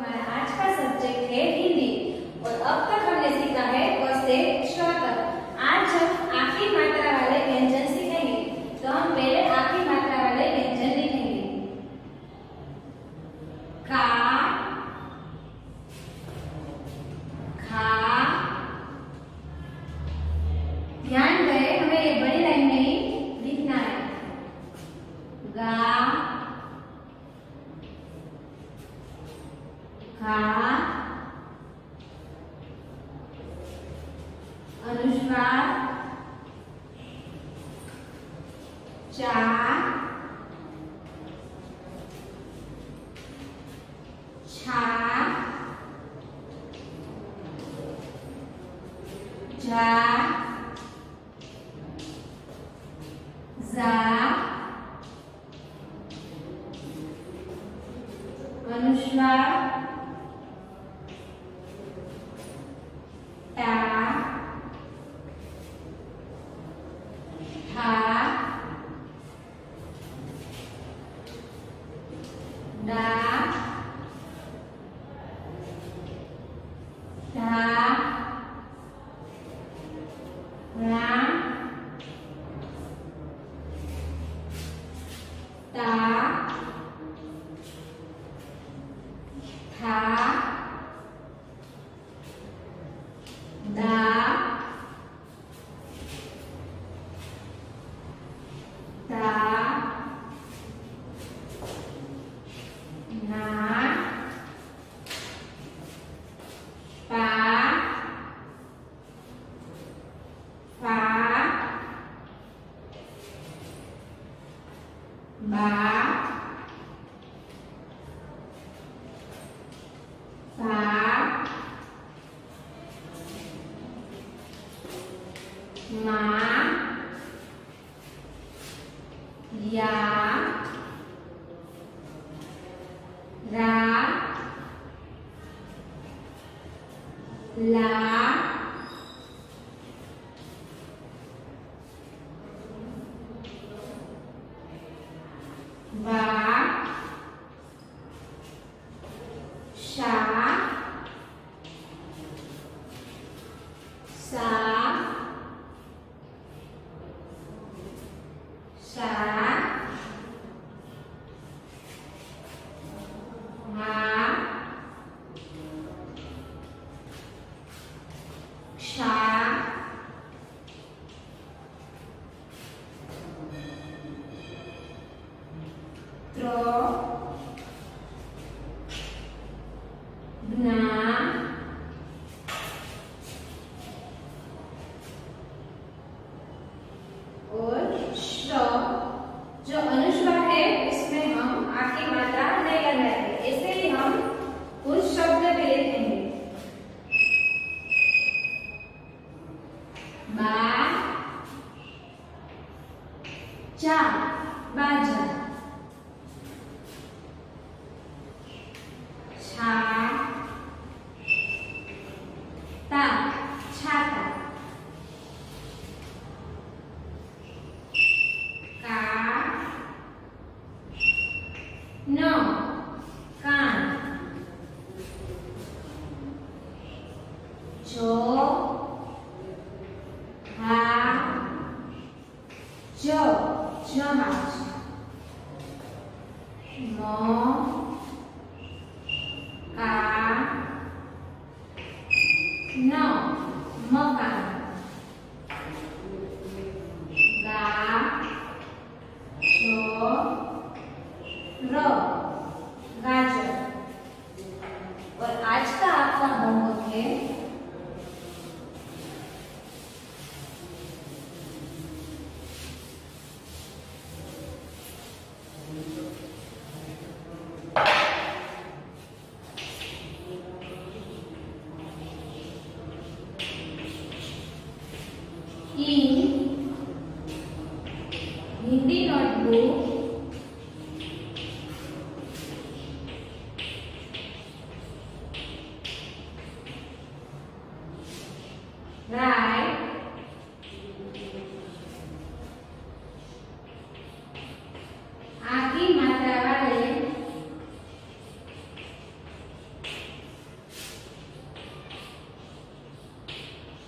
हमारा आज का सब्जेक्ट है हिंदी। और अब तक हमने सीखा है क से श तक। आज हम आखिरी मात्रा वाले व्यंजन सीखेंगे। तो हम पहले आखिरी मात्रा वाले व्यंजन लिखेंगे का खा, ध्यान ઘા અનુસ્વાર ચા છા જા ઝા અનુસ્વાર Yeah. या रा ला ज्ञा और जो अनुस्वार है इसमें हम आखिरी मात्रा नहीं लगाएँगे हम उस शब्द भी लिखेंगे बा चा बाजा। não, can, jo, ha. Jo, jorrach, mo, cá, não, moca. Gá, jo, रो गाजर। और आज का आपका होमवर्क है in हिंदी नोटबुक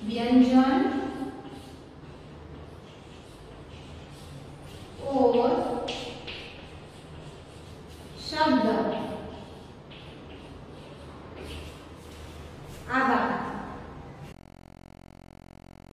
व्यंजन